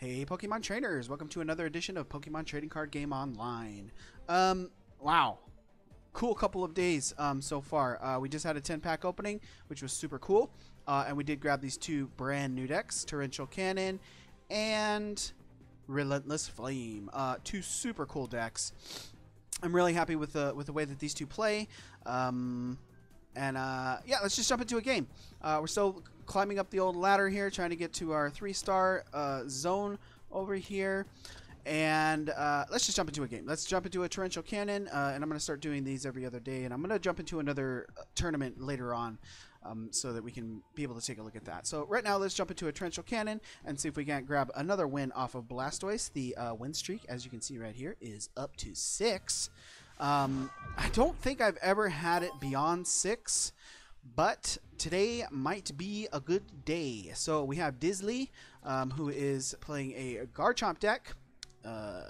Hey Pokemon trainers, welcome to another edition of Pokemon Trading Card Game Online. Um, wow. Cool couple of days um, so far. Uh, we just had a 10 pack opening, which was super cool. Uh, and we did grab these two brand new decks Torrential Cannon and Relentless Flame. Uh, two super cool decks. I'm really happy with the with the way that these two play. Um, and uh, yeah, let's just jump into a game. Uh, we're still climbing up the old ladder here, trying to get to our three-star uh, zone over here. And uh, let's just jump into a game. Let's jump into a torrential cannon, uh, and I'm going to start doing these every other day. And I'm going to jump into another uh, tournament later on, um, so that we can be able to take a look at that. So right now, let's jump into a torrential cannon and see if we can't grab another win off of Blastoise. The uh, win streak, as you can see right here, is up to six. Um, I don't think I've ever had it beyond six. But today might be a good day. So we have Disley, um, who is playing a Garchomp deck. Uh.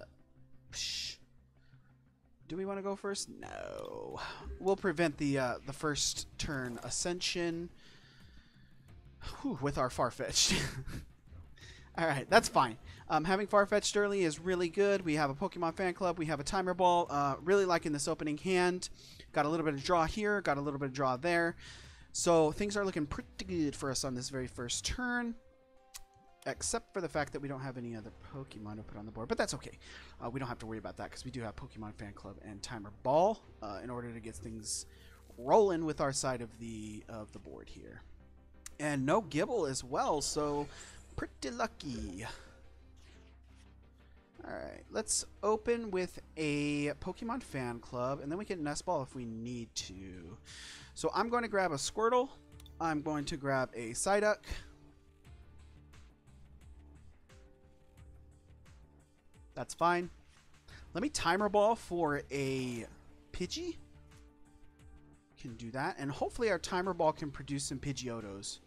Do we want to go first? No. We'll prevent the uh, the first turn Ascension Whew, with our Farfetch'd. All right, that's fine. Um, having Farfetch'd early is really good. We have a Pokemon fan club. We have a timer ball. Uh, really liking this opening hand. Got a little bit of draw here. Got a little bit of draw there. So things are looking pretty good for us on this very first turn. Except for the fact that we don't have any other Pokemon to put on the board. But that's okay. Uh, we don't have to worry about that because we do have Pokemon Fan Club and Timer Ball uh, in order to get things rolling with our side of the of the board here. And no Gible as well, so pretty lucky. Alright, let's open with a Pokemon Fan Club, and then we can Nest Ball if we need to. So I'm going to grab a Squirtle. I'm going to grab a Psyduck. That's fine. Let me Timer Ball for a Pidgey. Can do that. And hopefully our Timer Ball can produce some Pidgeottos.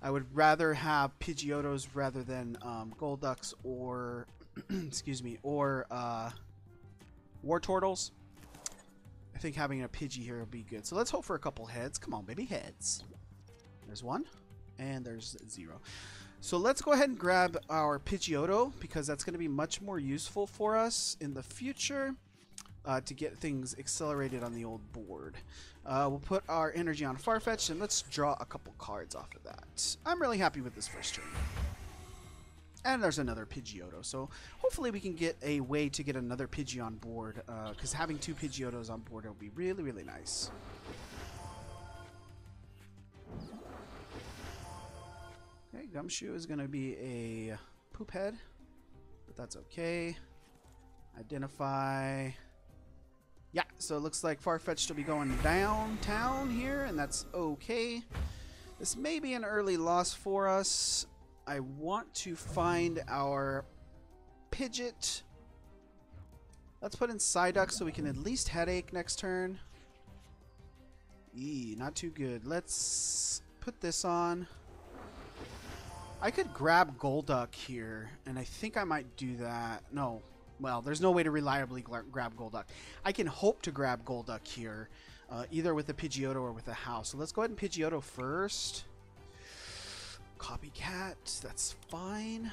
I would rather have Pidgeottos rather than um, Golducks or, excuse me, or uh, Wartortles. I think having a Pidgey here would be good. So let's hope for a couple heads. Come on, baby, heads. There's one, and there's zero. So let's go ahead and grab our Pidgeotto because that's going to be much more useful for us in the future uh, to get things accelerated on the old board. Uh, we'll put our energy on Farfetch and let's draw a couple cards off of that. I'm really happy with this first turn. And there's another Pidgeotto, so hopefully we can get a way to get another Pidgey on board, because uh, having two Pidgeottos on board will be really, really nice. Okay, Gumshoe is going to be a poop head, but that's okay. Identify. Yeah, so it looks like Farfetch'd will be going downtown here, and that's okay. This may be an early loss for us. I want to find our Pidgeot. Let's put in Psyduck so we can at least Headache next turn. Eee, not too good. Let's put this on. I could grab Golduck here, and I think I might do that. No, well, there's no way to reliably grab Golduck. I can hope to grab Golduck here, uh, either with a Pidgeotto or with a House. So let's go ahead and Pidgeotto first. Copycat, that's fine.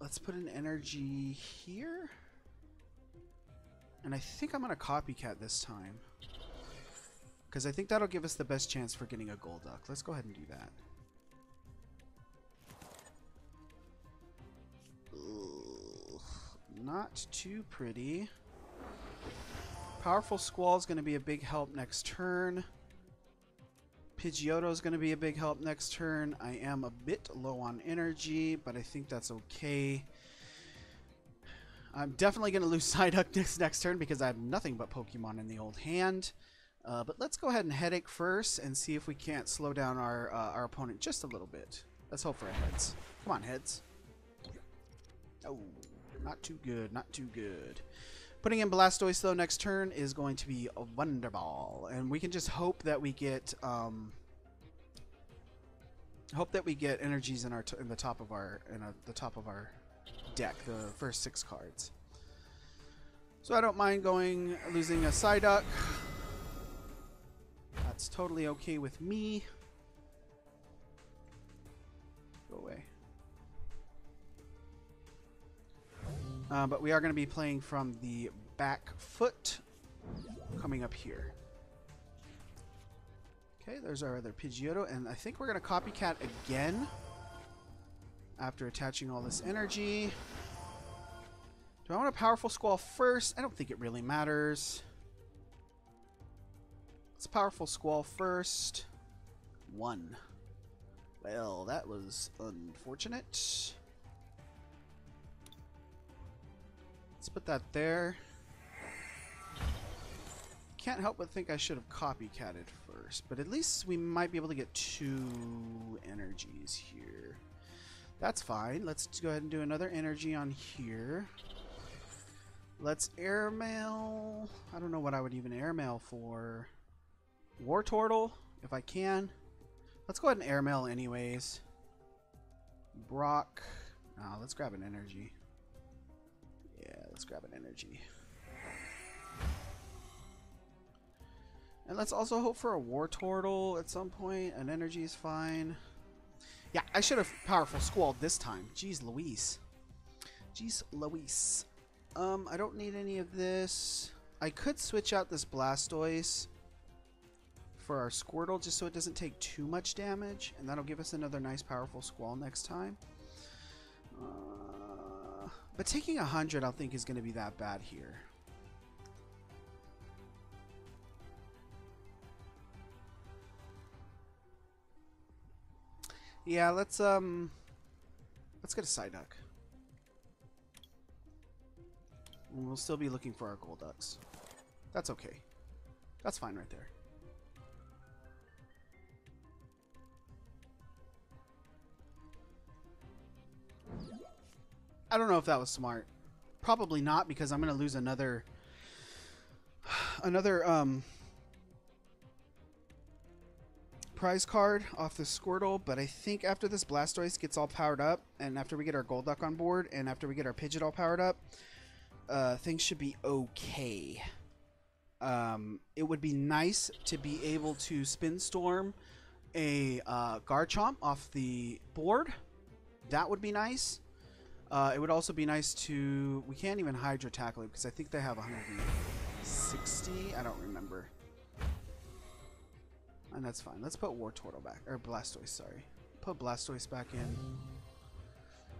Let's put an energy here. And I think I'm going to Copycat this time. Because I think that'll give us the best chance for getting a Golduck. Let's go ahead and do that. Ugh, not too pretty. Powerful Squall is going to be a big help next turn. Pidgeotto is going to be a big help next turn. I am a bit low on energy, but I think that's okay. I'm definitely going to lose Psyduck next, next turn because I have nothing but Pokemon in the old hand. Uh, but let's go ahead and Headache first and see if we can't slow down our, uh, our opponent just a little bit. Let's hope for Heads. Come on, Heads. Oh, not too good, not too good. Putting in Blastoise though next turn is going to be a Wonderball, and we can just hope that we get um, hope that we get energies in our in the top of our in the top of our deck, the first six cards. So I don't mind going losing a Psyduck. That's totally okay with me. Uh, but we are going to be playing from the back foot coming up here. Okay, there's our other Pidgeotto, and I think we're going to copycat again after attaching all this energy. Do I want a powerful squall first? I don't think it really matters. Let's powerful squall first. One. Well, that was unfortunate. Let's put that there. Can't help but think I should have copycatted first, but at least we might be able to get two energies here. That's fine. Let's go ahead and do another energy on here. Let's airmail. I don't know what I would even airmail for. Wartortle, if I can. Let's go ahead and airmail anyways. Brock. Oh, let's grab an energy. Let's grab an energy. And let's also hope for a Wartortle at some point. An energy is fine. Yeah, I should have powerful Squall this time. Jeez Louise. Jeez Louise. Um, I don't need any of this. I could switch out this Blastoise for our Squirtle just so it doesn't take too much damage. And that'll give us another nice powerful Squall next time. But taking a 100 I don't think is going to be that bad here. Yeah, let's um let's get a Psyduck. And we'll still be looking for our Golducks. That's okay. That's fine right there. I don't know if that was smart. Probably not because I'm going to lose another another um prize card off the Squirtle, but I think after this Blastoise gets all powered up, and after we get our Golduck on board, and after we get our Pidgeot all powered up, uh, things should be okay. Um, it would be nice to be able to Spin Storm a uh, Garchomp off the board. That would be nice. Uh, it would also be nice to... We can't even Hydro Tackle it because I think they have 160. I don't remember. And that's fine. Let's put Wartortle back. Or Blastoise, sorry. Put Blastoise back in.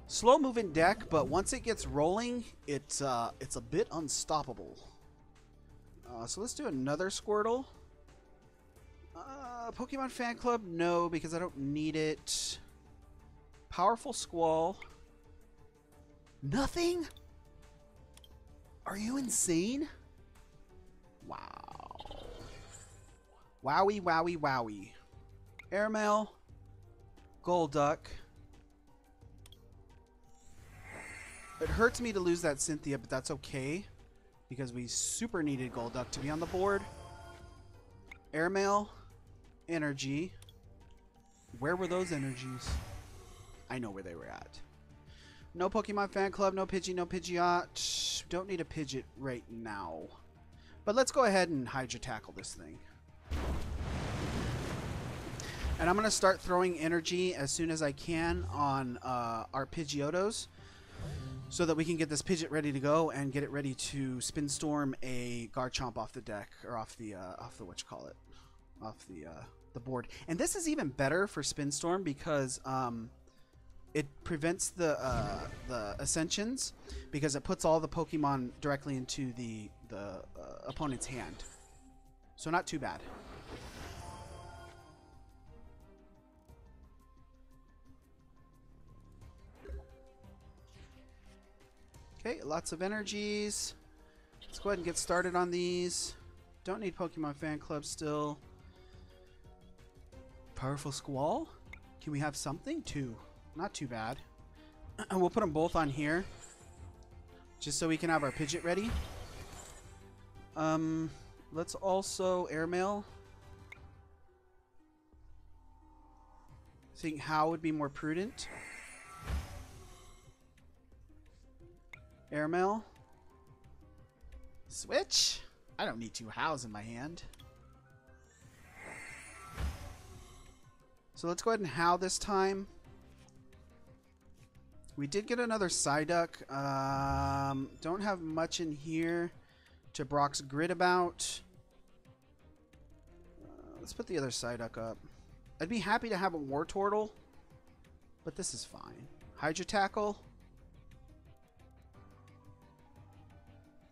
Slow moving deck, but once it gets rolling, it's, uh, it's a bit unstoppable. Uh, so let's do another Squirtle. Uh, Pokemon Fan Club? No, because I don't need it. Powerful Squall. Nothing? Are you insane? Wow. Wowie, wowie, wowie. Airmail. Golduck. It hurts me to lose that Cynthia, but that's okay. Because we super needed Golduck to be on the board. Airmail. Energy. Where were those energies? I know where they were at. No Pokemon Fan Club, no Pidgey, no Pidgeot. Don't need a Pidgeot right now. But let's go ahead and Hydro Tackle this thing. And I'm going to start throwing energy as soon as I can on uh, our Pidgeottos so that we can get this Pidgeot ready to go and get it ready to Spin Storm a Garchomp off the deck or off the uh, off the what you call it off the uh, the board. And this is even better for Spin Storm because um, it prevents the uh, the ascensions because it puts all the Pokemon directly into the the uh, opponent's hand. So not too bad. Okay, lots of energies. Let's go ahead and get started on these. Don't need Pokemon Fan Club still. Powerful Squall? Can we have something? Two. Not too bad. And we'll put them both on here. Just so we can have our Pidgeot ready. Um, let's also airmail. Think Hau would be more prudent. Airmail. Switch? I don't need two Haus in my hand. So let's go ahead and Hau this time. We did get another Psyduck. Um, don't have much in here to Brock's Grit about. Uh, let's put the other Psyduck up. I'd be happy to have a Wartortle, but this is fine. Hydro Tackle.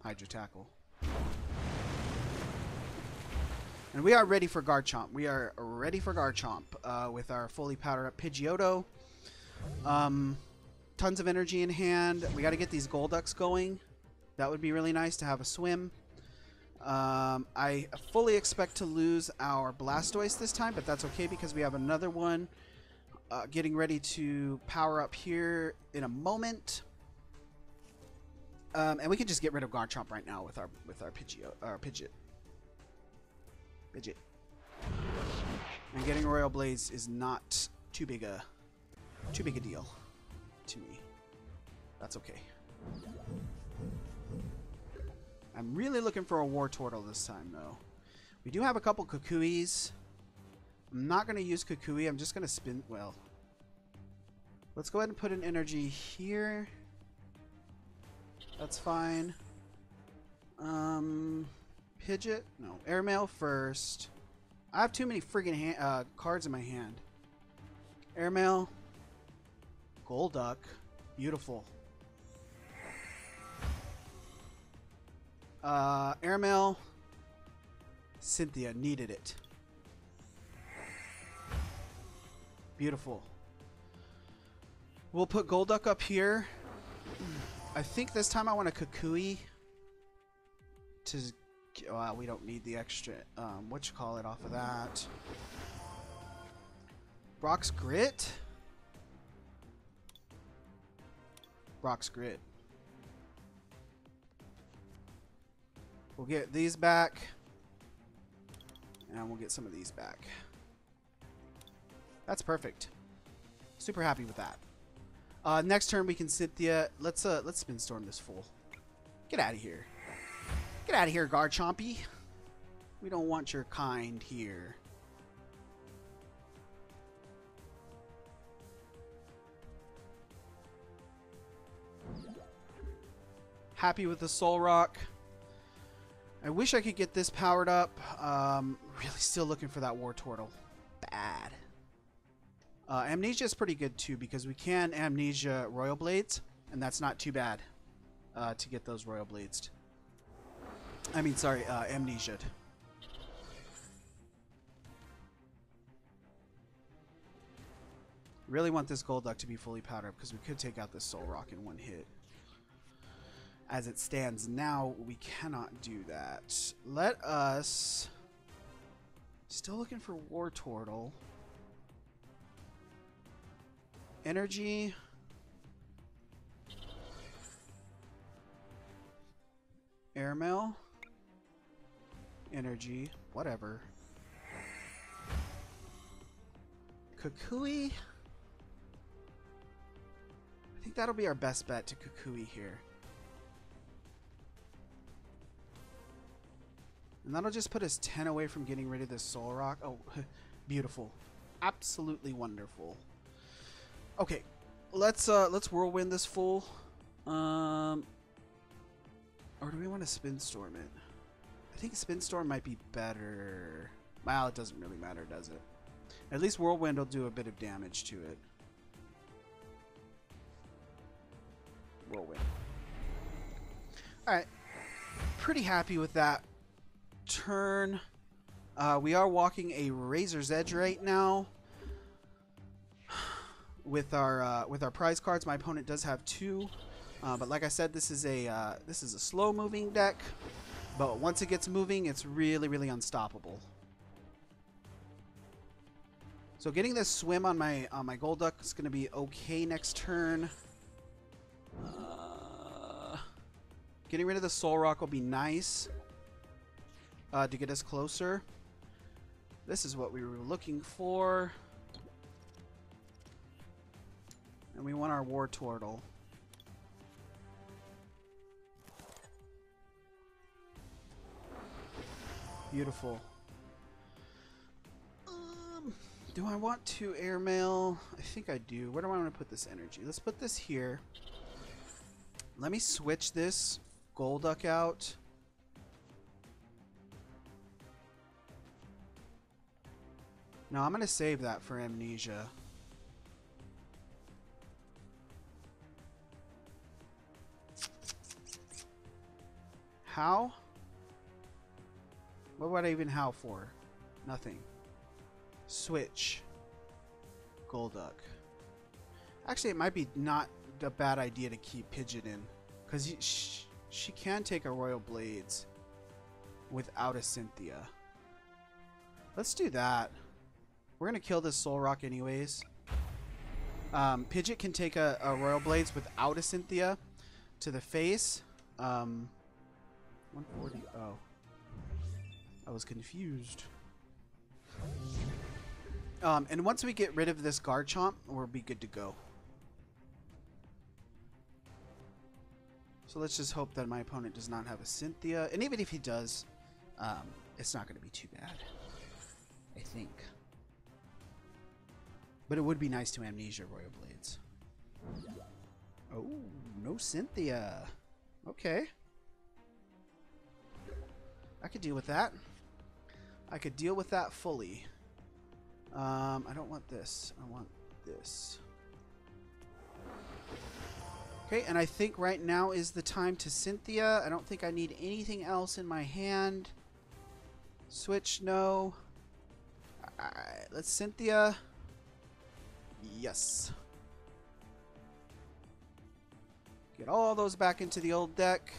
Hydro Tackle. And we are ready for Garchomp. We are ready for Garchomp uh, with our fully powdered up Pidgeotto. Um, tons of energy in hand. We got to get these Golducks going. That would be really nice to have a swim. Um, I fully expect to lose our Blastoise this time, but that's okay because we have another one uh, getting ready to power up here in a moment. Um, and we can just get rid of Garchomp right now with our with our Pidgeot, our Pidgeot. Pidgeot. And getting Royal Blades is not too big a too big a deal to me. That's okay. I'm really looking for a Wartortle this time, though. We do have a couple Kukuis. I'm not going to use Kukui. I'm just going to spin... Well, let's go ahead and put an energy here. That's fine. Um, Pidgeot? No. Airmail first. I have too many friggin' uh, cards in my hand. Airmail. Golduck. Beautiful. Uh, Airmail. Cynthia needed it. Beautiful. We'll put Golduck up here. I think this time I want a Kukui to well, we don't need the extra um, what you call it off of that. Brock's Grit. Brock's Grit. We'll get these back. And we'll get some of these back. That's perfect. Super happy with that. Uh, next turn we can Cynthia. Let's uh let's spin storm this fool. Get out of here. Get out of here, Garchompy. We don't want your kind here. Happy with the Solrock. I wish I could get this powered up. Um, really still looking for that Wartortle. Bad. Uh, Amnesia is pretty good too because we can Amnesia Royal Blades, and that's not too bad uh, to get those Royal Blades. I mean, sorry, uh, Amnesia. Really want this Golduck to be fully powdered because we could take out this Solrock in one hit. As it stands now, we cannot do that. Let us... Still looking for War Wartortle. Energy. Airmail. Energy. Whatever. Kukui. I think that'll be our best bet to Kukui here. And that'll just put us 10 away from getting rid of this Solrock. Oh, beautiful. Absolutely wonderful. Okay, let's uh let's whirlwind this fool. Um or do we want to spin storm it? I think spin storm might be better. Well, it doesn't really matter, does it? At least whirlwind will do a bit of damage to it. Whirlwind. Alright. Pretty happy with that turn. Uh, we are walking a razor's edge right now with our uh, with our prize cards. My opponent does have two, uh, but like I said, this is a uh, this is a slow moving deck. But once it gets moving, it's really really unstoppable. So getting this swim on my on my Golduck is going to be okay next turn. Uh, getting rid of the Solrock will be nice uh, to get us closer. This is what we were looking for. And we want our Wartortle. Beautiful. Um, do I want to airmail? I think I do. Where do I want to put this energy? Let's put this here. Let me switch this Golduck out. No, I'm going to save that for Amnesia. Hau? What would I even Hau for? Nothing. Switch. Golduck. Actually, it might be not a bad idea to keep Pidgeot in. Because she, she can take a Royal Blades without a Cynthia. Let's do that. We're going to kill this Solrock anyways. Um, Pidgeot can take a, a, Royal Blades without a Cynthia to the face. Um, 140. Oh. I was confused. Um, and once we get rid of this Garchomp, we'll be good to go. So let's just hope that my opponent does not have a Cynthia. And even if he does, um, it's not going to be too bad. I think. But it would be nice to Amnesia Royal Blades. Oh, no Cynthia. Okay. I could deal with that. I could deal with that fully. Um, I don't want this. I want this. Okay, and I think right now is the time to Cynthia. I don't think I need anything else in my hand. Switch, no. Alright, let's Cynthia. Yes. Get all those back into the old deck.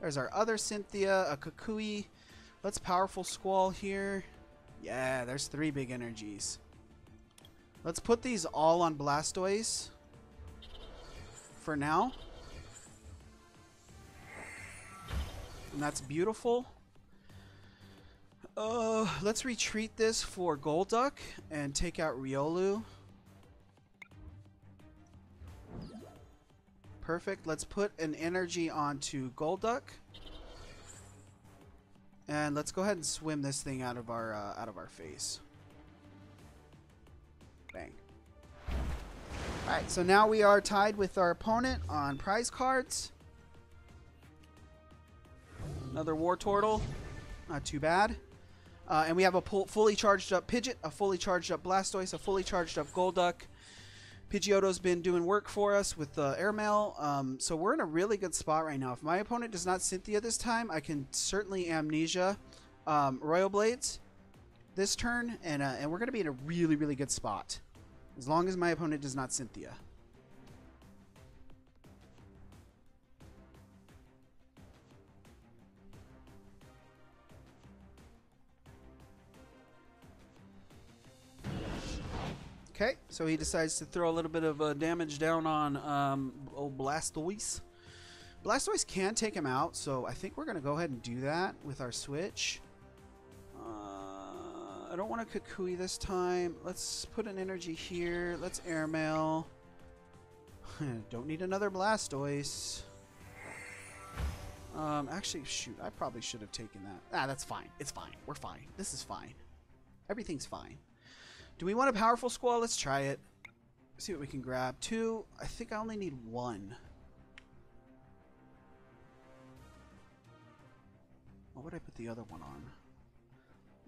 There's our other Cynthia, a Kukui. Let's Powerful Squall here. Yeah, there's three big energies. Let's put these all on Blastoise for now. And that's beautiful. Uh, let's retreat this for Golduck and take out Riolu. Perfect. Let's put an energy onto Golduck. And let's go ahead and swim this thing out of our uh, out of our face. Bang. Alright, so now we are tied with our opponent on prize cards. Another Wartortle. Not too bad. Uh, and we have a fully charged up Pidgeot, a fully charged up Blastoise, a fully charged up Golduck. Pidgeotto's been doing work for us with the uh, airmail, um, so we're in a really good spot right now. If my opponent does not Cynthia this time, I can certainly Amnesia um, Royal Blades this turn, and, uh, and we're going to be in a really, really good spot. As long as my opponent does not Cynthia. Okay, so he decides to throw a little bit of uh, damage down on um, old Blastoise. Blastoise can take him out, so I think we're going to go ahead and do that with our switch. Uh, I don't want a Kukui this time. Let's put an energy here. Let's airmail. don't need another Blastoise. Um, actually, shoot, I probably should have taken that. Ah, that's fine. It's fine. We're fine. This is fine. Everything's fine. Do we want a powerful squall? Let's try it. See what we can grab. Two. I think I only need one. What would I put the other one on?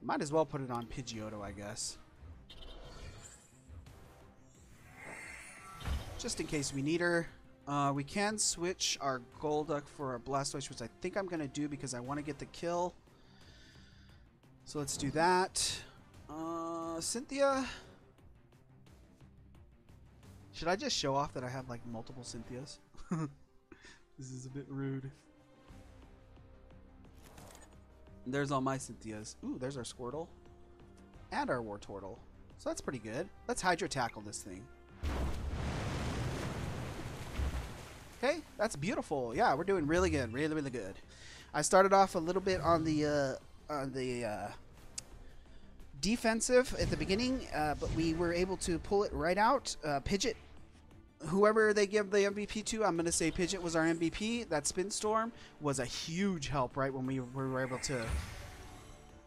Might as well put it on Pidgeotto, I guess. Just in case we need her. Uh, we can switch our Golduck for a Blastoise, which I think I'm going to do because I want to get the kill. So let's do that. Uh, Cynthia? Should I just show off that I have like multiple Cynthias? this is a bit rude. There's all my Cynthias. Ooh, there's our Squirtle. And our Wartortle. So that's pretty good. Let's Hydro Tackle this thing. Okay, that's beautiful. Yeah, we're doing really good. Really, really good. I started off a little bit on the uh, on the uh, defensive at the beginning, uh, but we were able to pull it right out. Uh, Pidgeot, whoever they give the MVP to, I'm going to say Pidgeot was our MVP. That Spin Storm was a huge help, right, when we were able to,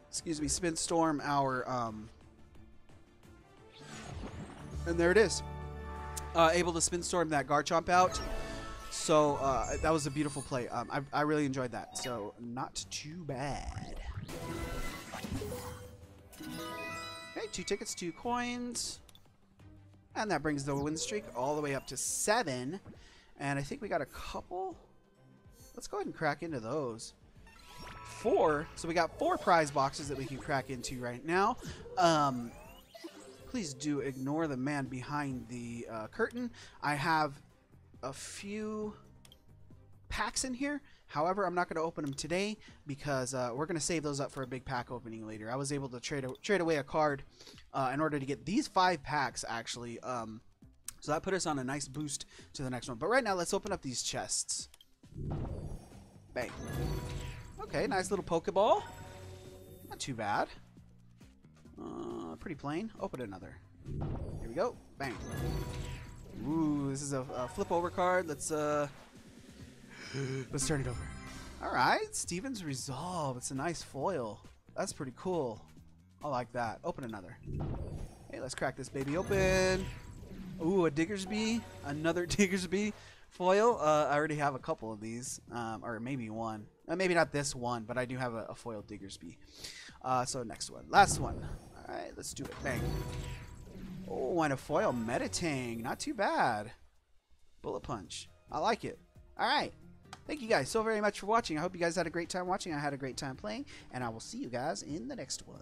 excuse me, Spin Storm our, um, And there it is. Uh, able to spin storm that Garchomp out. So uh, that was a beautiful play. Um, I, I really enjoyed that. So not too bad. Okay, two tickets, two coins. And that brings the win streak all the way up to seven. And I think we got a couple. Let's go ahead and crack into those. Four. So we got four prize boxes that we can crack into right now. Um, please do ignore the man behind the uh, curtain. I have a few packs in here. However, I'm not going to open them today because uh, we're going to save those up for a big pack opening later. I was able to trade a, trade away a card uh, in order to get these five packs actually. Um, so that put us on a nice boost to the next one. But right now, let's open up these chests. Bang. Okay, nice little Pokeball. Not too bad. Uh, pretty plain. Open another. Here we go. Bang. Ooh, this is a, a flip over card. Let's uh, let's turn it over. All right, Steven's Resolve. It's a nice foil. That's pretty cool. I like that. Open another. Hey, let's crack this baby open. Ooh, a Diggersby. Another Diggersby foil. Uh, I already have a couple of these, um, or maybe one. Uh, maybe not this one, but I do have a, a foil Diggersby. Uh, so next one, last one. All right, let's do it. Bang. Oh, and a foil Meditang. Not too bad. Bullet Punch. I like it. All right. Thank you guys so very much for watching. I hope you guys had a great time watching. I had a great time playing, and I will see you guys in the next one.